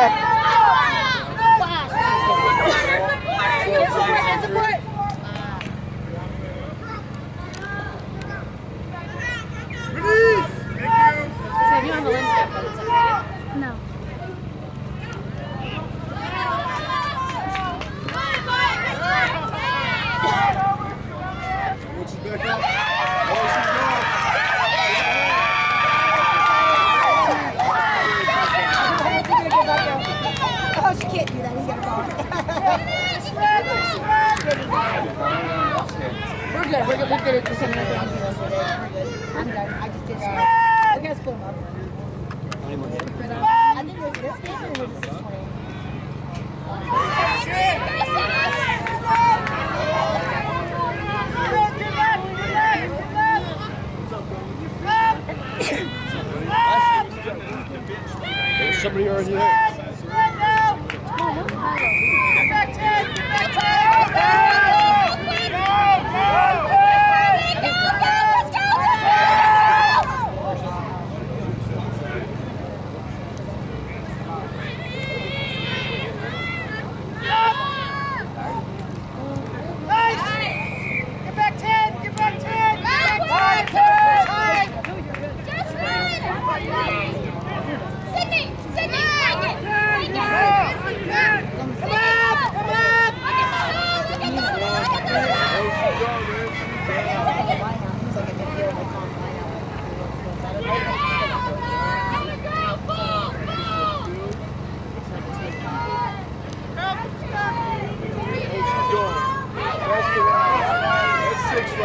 は。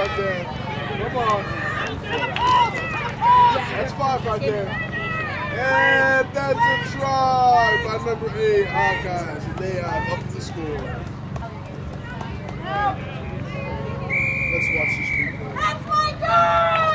right there. Come on. That's five right there. And that's a try by number eight, Hawkeyes. guys. they are up the score. Let's watch this replay. That's my goal!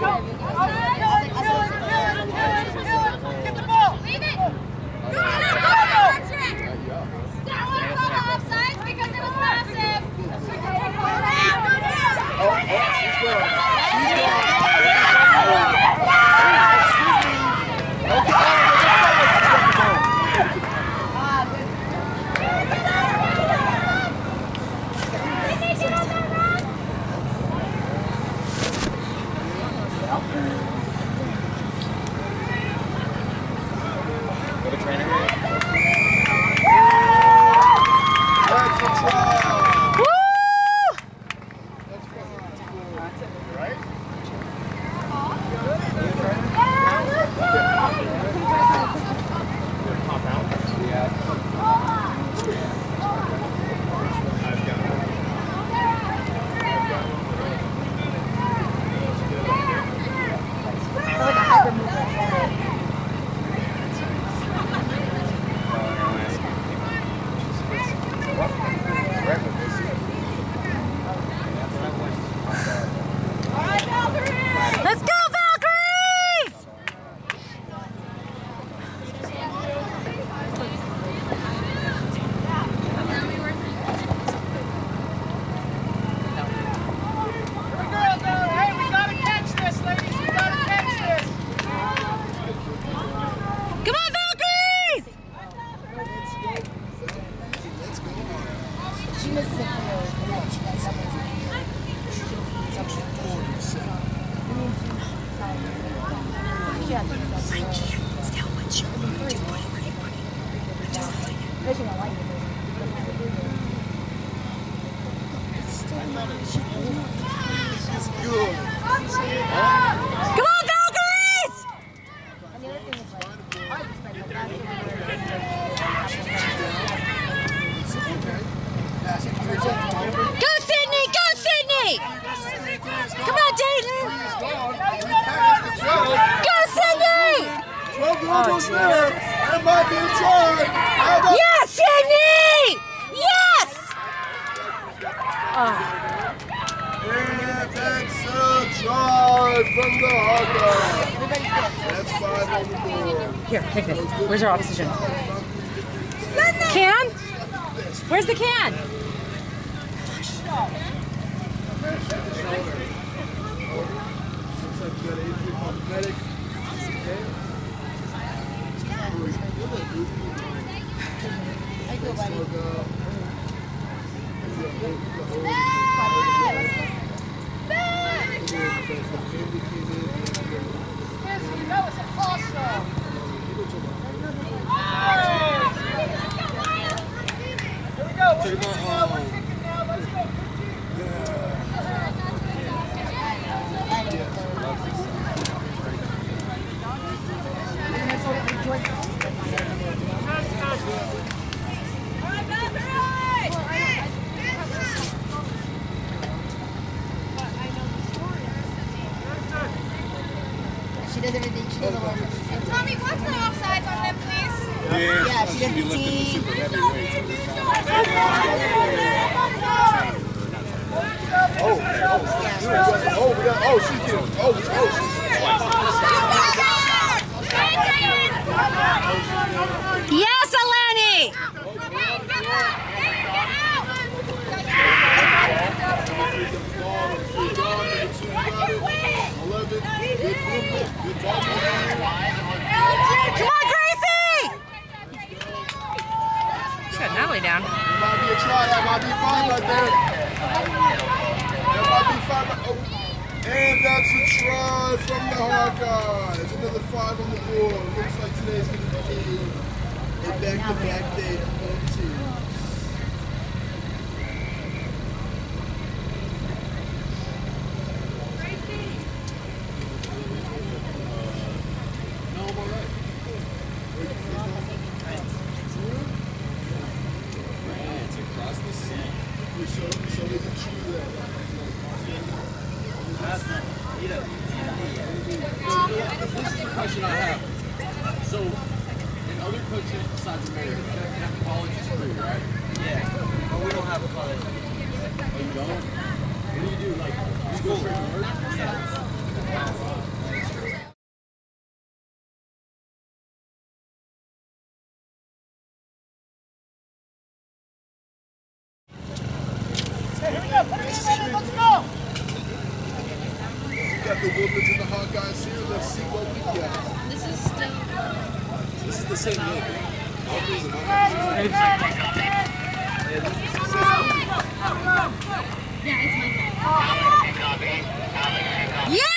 Go! Amen. Live from the Hawkeye. That's. Here, take this. Where's our oxygen? Can? Where's the can? I go, buddy. से तस्वीर लिखी हुई She does everything. She does the Tommy, what's the offside on them, please. Yeah, yeah she does the team. Oh, oh, oh, she's doing, oh, oh, she's twice. Yes, Alani! Get out! Get out! the woodlands the hot guys here. Let's see what we got. This is still. This is the same look. Yeah, it's my. Yeah!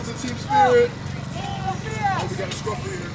out to Team Spirit. Oh, we got a scruffy here.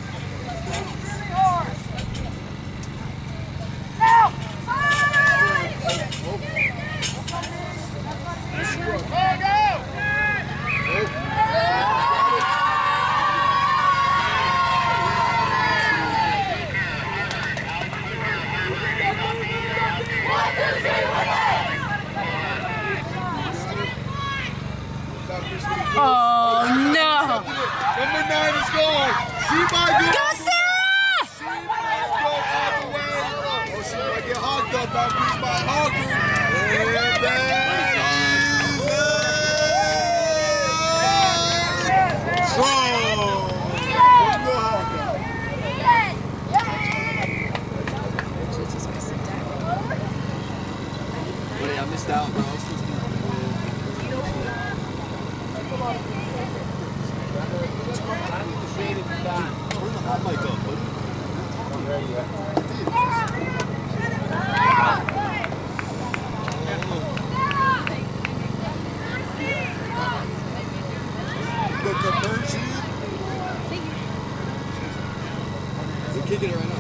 kicking it right now.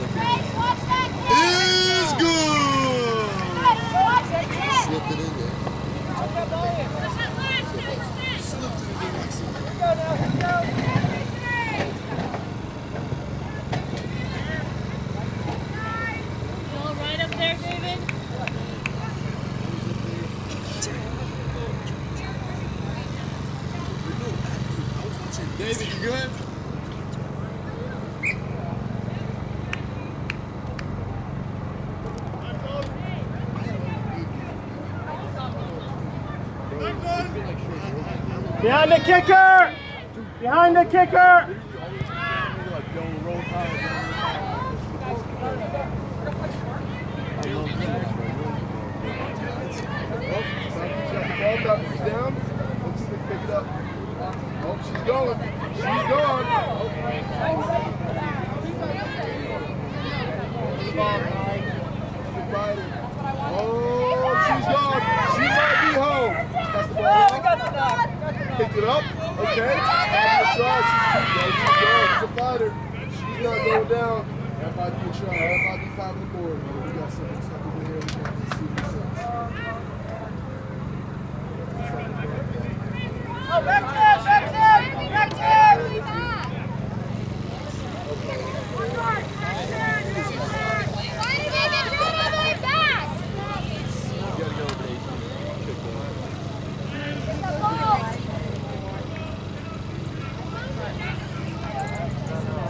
It's good! Slipped it in there. Slipped it in there. Slipped it in there. Behind the kicker! Behind the kicker! Oh. She's fighting. Oh, she's gone. She might be home. That's the ball. Picked it up. Okay. Having a try. She's, she's. She's a fighter. She's not going down. Might be try. Might be on the board. We got something stuck over here. Let's see what it says. Oh, back ten, back ten, back ten! Why did they get thrown all the way back? You gotta go with 18. Kick that.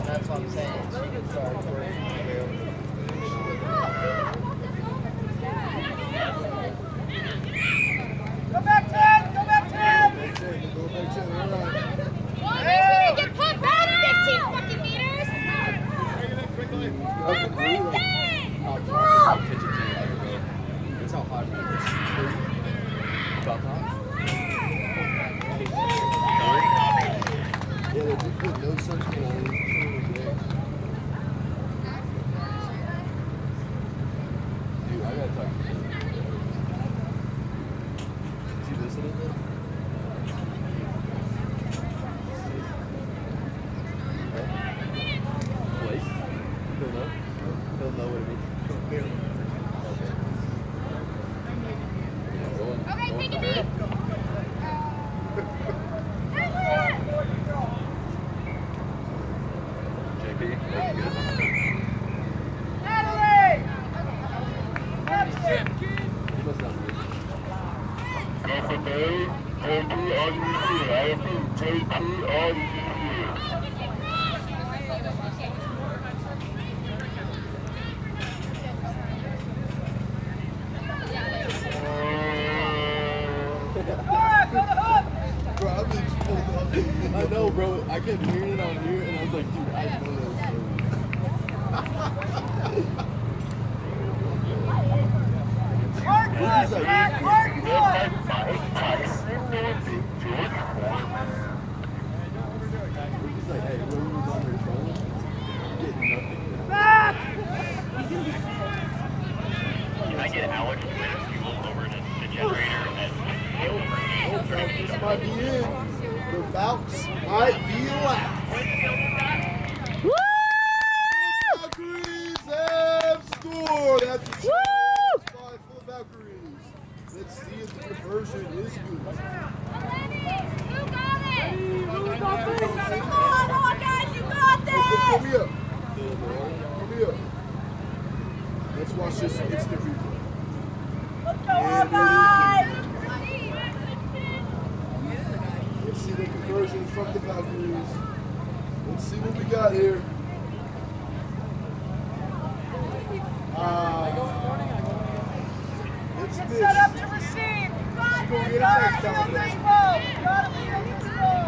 That's what I'm saying. She can start twerking. Go back ten, go back ten! Back ten, go back ten. All right. Well, at least we didn't get put back 15 fucking meters. Up and through. I'll, I'll catch it to you later, bro. That's how hot it is. About time. Yeah, they do put no such thing on it. Dude, I gotta talk to you. Is he listening? Blake? He'll know? He'll know what it. Okay. Go on- Okay, take a fire. knee. JP, that's good. Natalie! He must not be. Bro, I've been pulled up. I know, bro. I kept hearing it on here, and I was like, dude, I know that story. Hardwood, Jack, hardwood! He's like, hey, whoever was on their trolling, getting nothing. Back! Can I get Alex to fuel over to the generator and Falcons might be in. The Falcons might be left. Valkyries have scored. That's a five for the Valkyries. Let's see if the conversion is good. Who got it? Come on, Hawkeyes, you got Come me up. Come me up. Let's watch this instant replay. Let's go, Hawkeyes! Let's see the conversion from the Valkyries. Let's see what we got here. Ah. It's Get this. set up to receive it Gotta next feel time. this ball! Gotta feel this ball!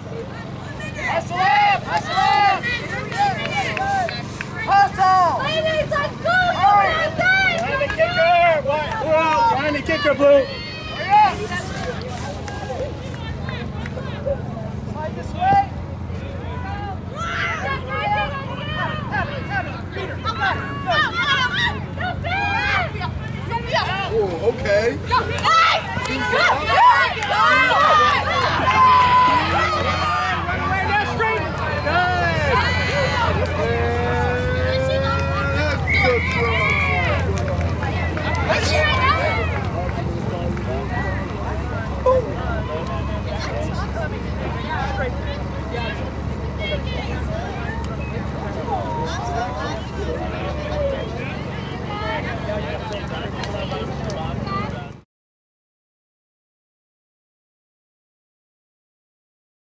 Hustle up! Hustle up! Hustle! Ladies, let's go! Behind the kicker! What? We're out! Behind the kicker, Blue!